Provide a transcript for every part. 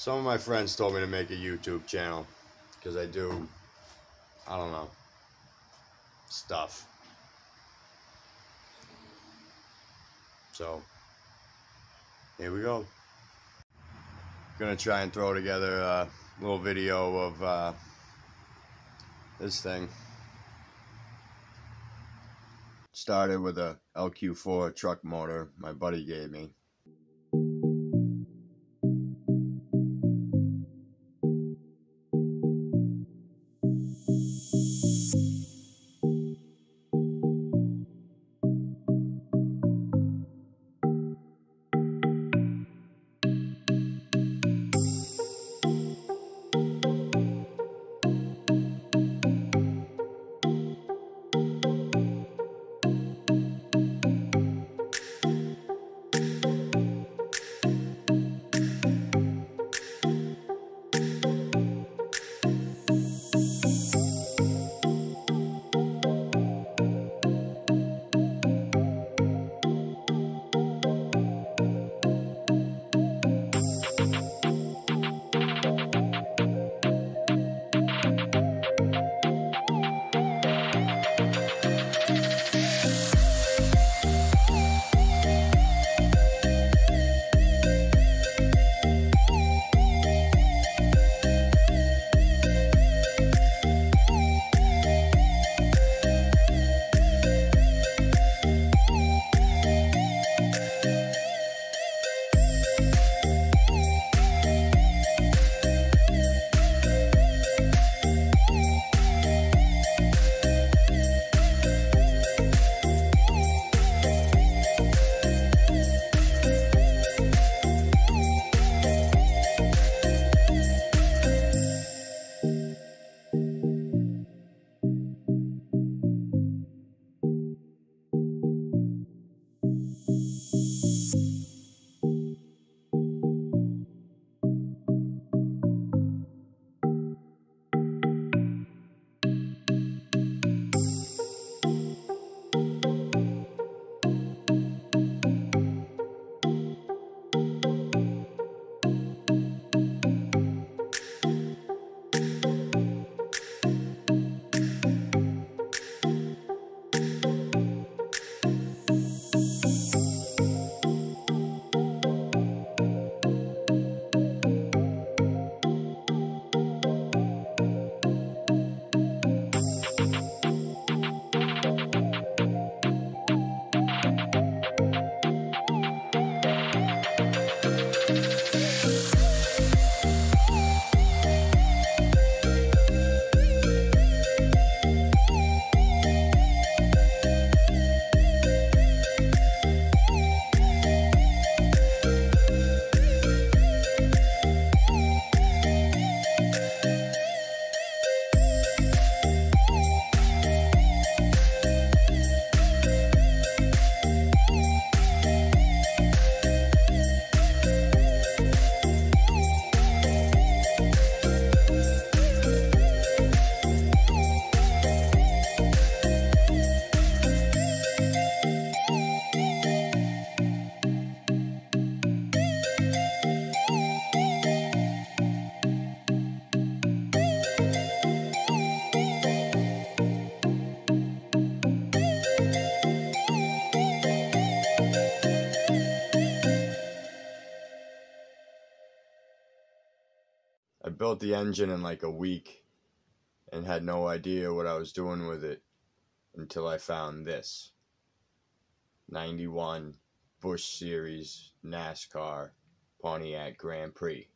Some of my friends told me to make a YouTube channel because I do, I don't know, stuff. So, here we go. Gonna try and throw together a little video of uh, this thing. Started with a LQ4 truck motor my buddy gave me. Built the engine in like a week and had no idea what I was doing with it until I found this 91 Busch Series NASCAR Pontiac Grand Prix.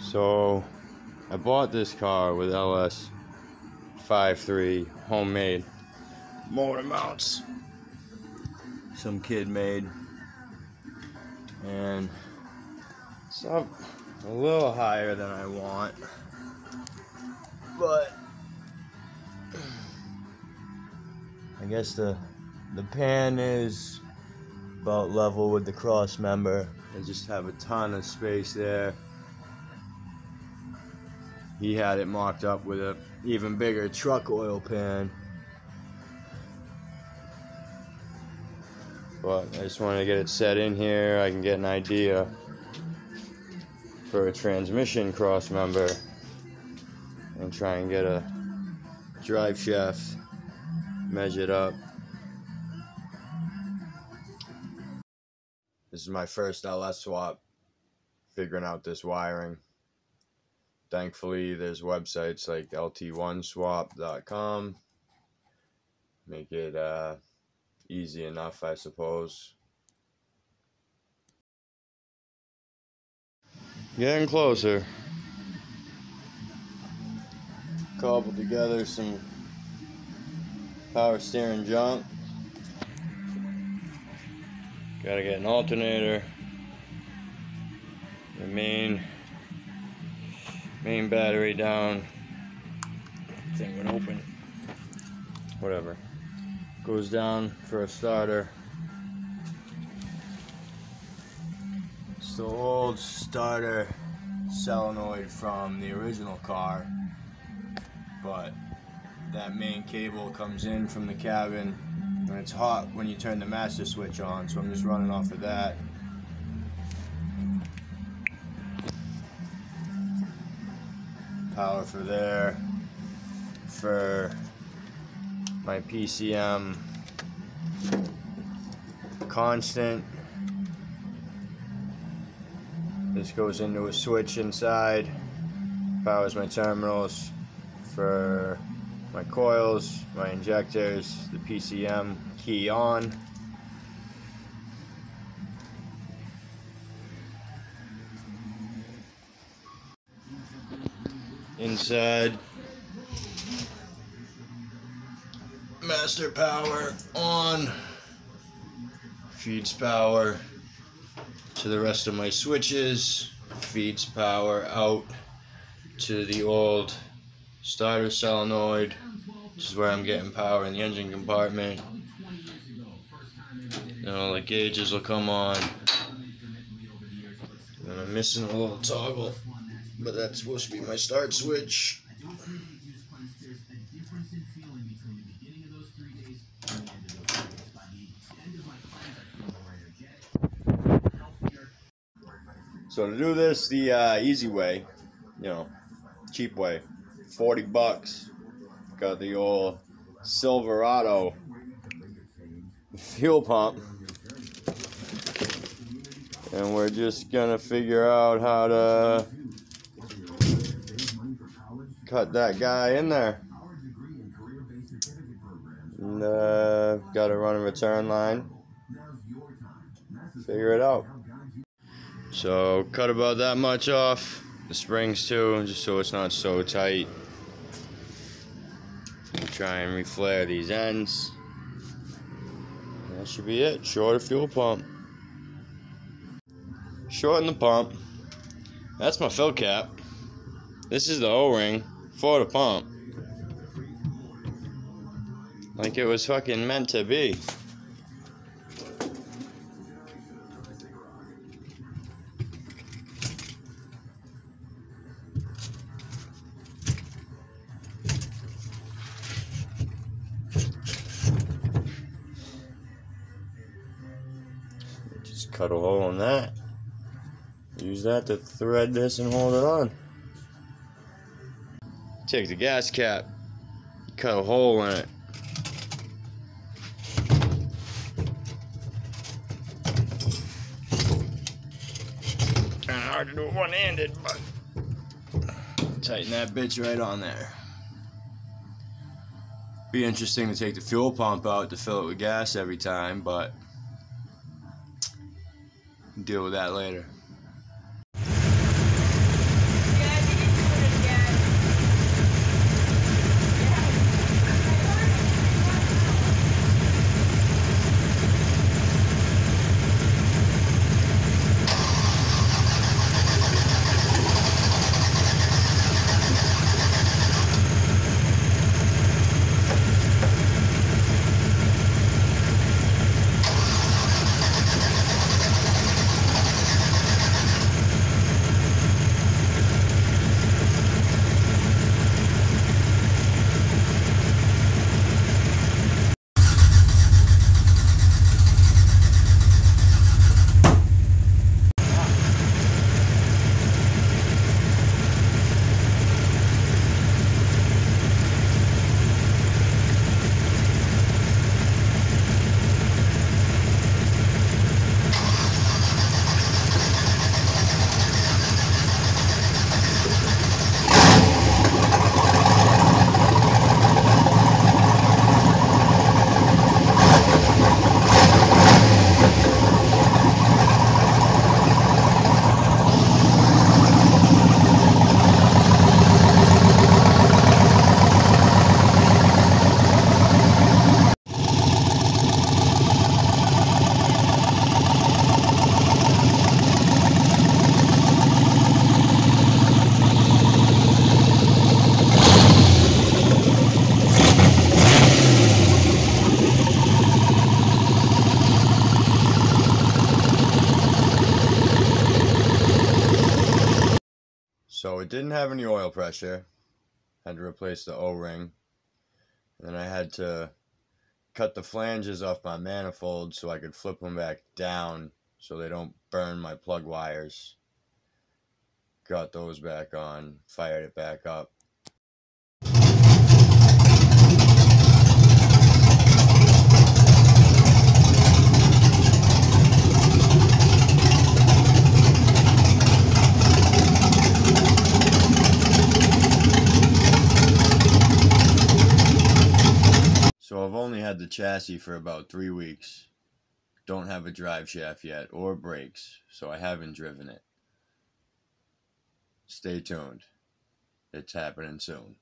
So I bought this car with LS 53 homemade motor mounts. Some kid made. And up a little higher than I want. But I guess the the pan is about level with the cross member. I just have a ton of space there. He had it marked up with a even bigger truck oil pan. But I just wanted to get it set in here. I can get an idea for a transmission cross member and try and get a drive shaft measured up. This is my first LS swap, figuring out this wiring. Thankfully, there's websites like lt1swap.com. Make it uh, easy enough, I suppose. Getting closer. Cobbled together some power steering junk. Gotta get an alternator. The main main battery down. Thing went open. Whatever. Goes down for a starter. It's the old starter solenoid from the original car, but that main cable comes in from the cabin and it's hot when you turn the master switch on, so I'm just running off of that. Power for there, for my PCM constant this goes into a switch inside, powers my terminals for my coils, my injectors, the PCM key on. Inside, master power on, feeds power to the rest of my switches, feeds power out to the old starter solenoid. This is where I'm getting power in the engine compartment. You know, the gauges will come on. And I'm missing a little toggle, but that's supposed to be my start switch. So to do this the uh, easy way, you know, cheap way, 40 bucks. Got the old Silverado fuel pump. And we're just gonna figure out how to cut that guy in there. And uh, gotta run a return line. Figure it out. So cut about that much off the springs too, just so it's not so tight. Try and reflare these ends. That should be it. Shorter fuel pump. Shorten the pump. That's my fill cap. This is the O-ring for the pump. Like it was fucking meant to be. That to thread this and hold it on. Take the gas cap, cut a hole in it. Kinda hard to do it one-handed, but tighten that bitch right on there. Be interesting to take the fuel pump out to fill it with gas every time, but deal with that later. Didn't have any oil pressure. Had to replace the O-ring. And then I had to cut the flanges off my manifold so I could flip them back down so they don't burn my plug wires. Got those back on, fired it back up. So I've only had the chassis for about three weeks. Don't have a drive shaft yet or brakes, so I haven't driven it. Stay tuned. It's happening soon.